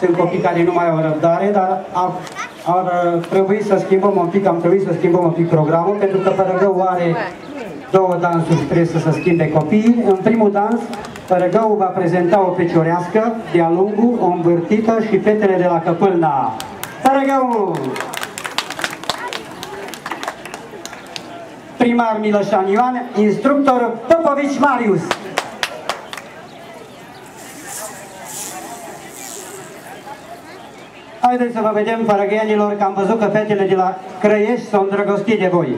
sunt copii care nu mai au răbdare, dar ar, ar trebui să schimbăm un pic, am trebuit să schimbăm un pic programul, pentru că Părăgău are două dansuri și trebuie să se schimbe copiii. În primul dans, Părăgău va prezenta o feciorească, de-a lungul, o învârtită și fetele de la Căpâlna. Părăgău! Primar Miloșan Ioan, instructor Popovici Marius. Haideți să vă vedem, paraghenilor, că am văzut că fetele de la Crăiești s-au îndrăgostit de voi.